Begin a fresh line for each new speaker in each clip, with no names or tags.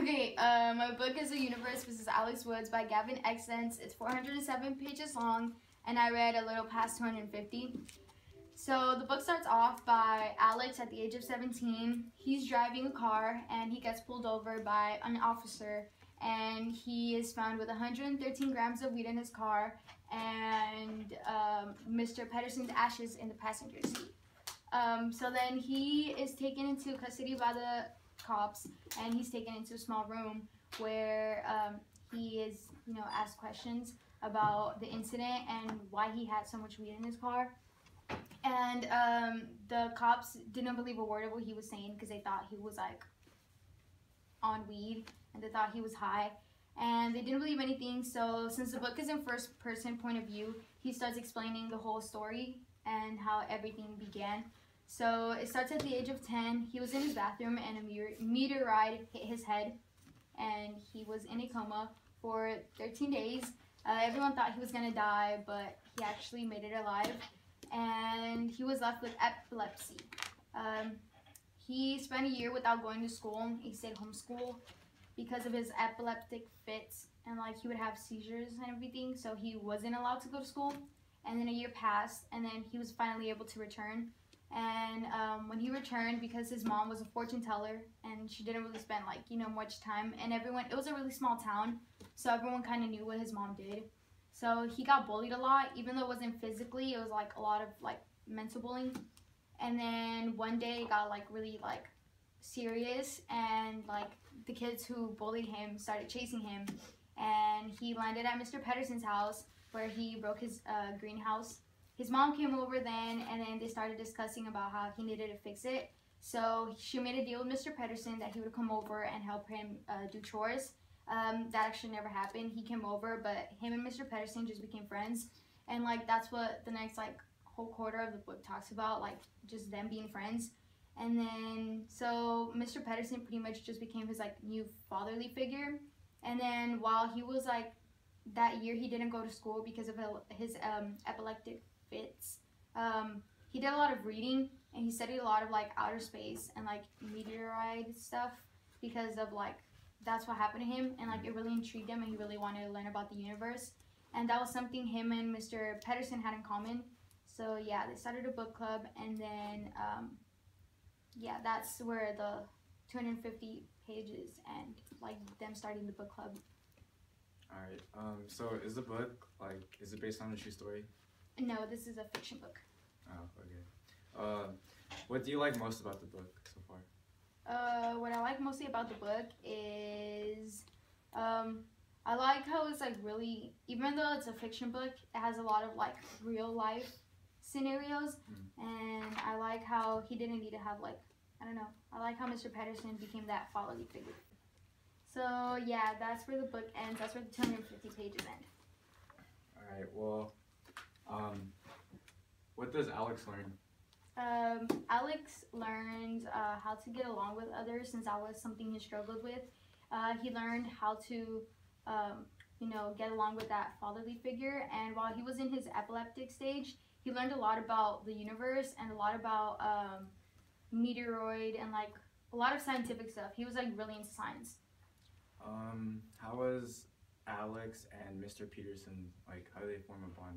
Okay, uh, my book is The Universe versus Alex Woods by Gavin Extence. It's 407 pages long, and I read a little past 250. So the book starts off by Alex at the age of 17. He's driving a car, and he gets pulled over by an officer, and he is found with 113 grams of weed in his car, and um, Mr. Peterson's ashes in the passenger seat. Um, so then he is taken into custody by the cops and he's taken into a small room where um, he is, you know, asked questions about the incident and why he had so much weed in his car. And um, the cops didn't believe a word of what he was saying because they thought he was like on weed and they thought he was high. And they didn't believe anything. So since the book is in first person point of view, he starts explaining the whole story and how everything began. So it starts at the age of 10. He was in his bathroom and a meteorite hit his head and he was in a coma for 13 days. Uh, everyone thought he was going to die, but he actually made it alive. And he was left with epilepsy. Um, he spent a year without going to school. He stayed homeschool because of his epileptic fits and like he would have seizures and everything. So he wasn't allowed to go to school. And then a year passed and then he was finally able to return. And um, when he returned, because his mom was a fortune teller and she didn't really spend like you know much time, and everyone it was a really small town, so everyone kind of knew what his mom did. So he got bullied a lot, even though it wasn't physically. It was like a lot of like mental bullying. And then one day it got like really like serious, and like the kids who bullied him started chasing him, and he landed at Mr. Peterson's house where he broke his uh, greenhouse his mom came over then, and then they started discussing about how he needed to fix it. So she made a deal with Mr. Peterson that he would come over and help him uh, do chores. Um, that actually never happened. He came over, but him and Mr. Peterson just became friends, and like that's what the next like whole quarter of the book talks about, like just them being friends. And then so Mr. Peterson pretty much just became his like new fatherly figure. And then while he was like that year, he didn't go to school because of his um, epileptic fits. Um, he did a lot of reading and he studied a lot of like outer space and like meteorite stuff because of like that's what happened to him and like it really intrigued him and he really wanted to learn about the universe and that was something him and Mr. Peterson had in common. So yeah, they started a book club and then um, yeah, that's where the 250 pages and like them starting the book club.
All right. Um, so is the book like is it based on a true story?
No, this is a fiction book.
Oh, okay. Uh, what do you like most about the book so far?
Uh, what I like mostly about the book is, um, I like how it's like really, even though it's a fiction book, it has a lot of like real life scenarios, mm. and I like how he didn't need to have like, I don't know, I like how Mr. Patterson became that fatherly figure. So yeah, that's where the book ends. That's where the 250 pages end.
All right. Well, um, what does Alex learn?
Um, Alex learned uh, how to get along with others since that was something he struggled with. Uh, he learned how to, um, you know, get along with that fatherly figure. And while he was in his epileptic stage, he learned a lot about the universe and a lot about um, meteoroid and like a lot of scientific stuff. He was like really into science.
Um, how was Alex and Mr. Peterson like? How did they form a bond?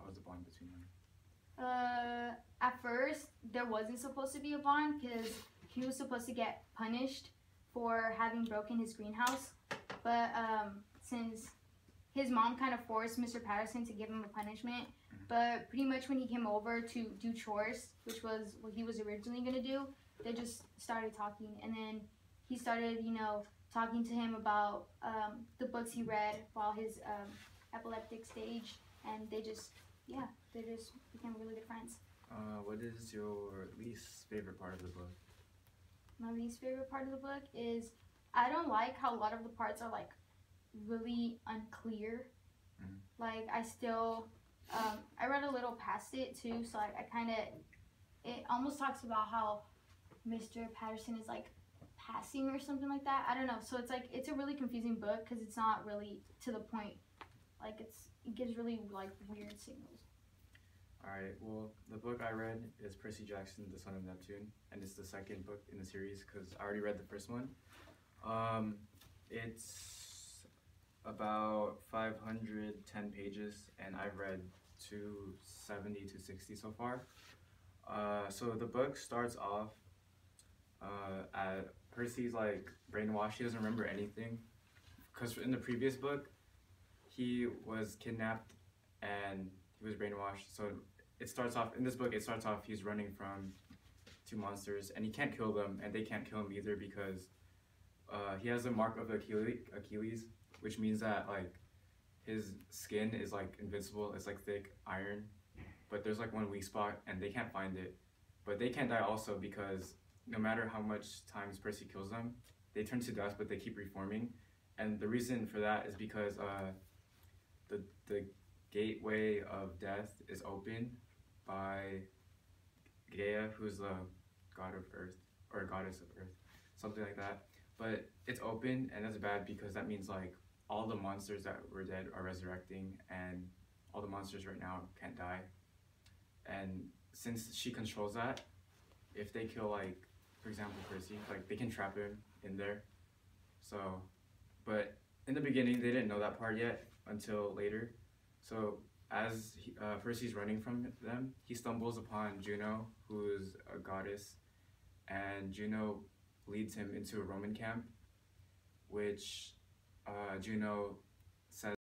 How was the bond between them?
Uh, at first, there wasn't supposed to be a bond because he was supposed to get punished for having broken his greenhouse. But um, since his mom kind of forced Mr. Patterson to give him a punishment, mm-hmm. but pretty much when he came over to do chores, which was what he was originally going to do, they just started talking. And then he started, you know, talking to him about um, the books he read while his um, epileptic stage. And they just yeah, they just became really good friends.
Uh, what is your least favorite part of the book?
My least favorite part of the book is I don't like how a lot of the parts are like really unclear. Mm-hmm. Like I still, um, I read a little past it too, so I, I kind of, it almost talks about how Mr. Patterson is like passing or something like that. I don't know. So it's like it's a really confusing book because it's not really to the point. Like it's it gives really like weird signals.
All right. Well, the book I read is Percy Jackson, The Son of Neptune, and it's the second book in the series because I already read the first one. Um, it's about 510 pages, and I've read 270 to 60 so far. Uh, so the book starts off uh, at Percy's like brainwashed. He doesn't remember anything because in the previous book, he was kidnapped and he was brainwashed. So it starts off in this book. It starts off he's running from two monsters and he can't kill them and they can't kill him either because uh, he has a mark of Achilles, Achilles, which means that like his skin is like invincible. It's like thick iron, but there's like one weak spot and they can't find it. But they can't die also because no matter how much times Percy kills them, they turn to dust, but they keep reforming. And the reason for that is because uh, the the gateway of death is open by Gaia, who's the god of Earth or goddess of Earth, something like that. But it's open, and that's bad because that means like all the monsters that were dead are resurrecting, and all the monsters right now can't die. And since she controls that, if they kill like, for example, Percy, like they can trap him in there. So, but in the beginning they didn't know that part yet until later. So as he, uh, Percy's running from them, he stumbles upon Juno, who is a goddess, and Juno leads him into a Roman camp, which uh, Juno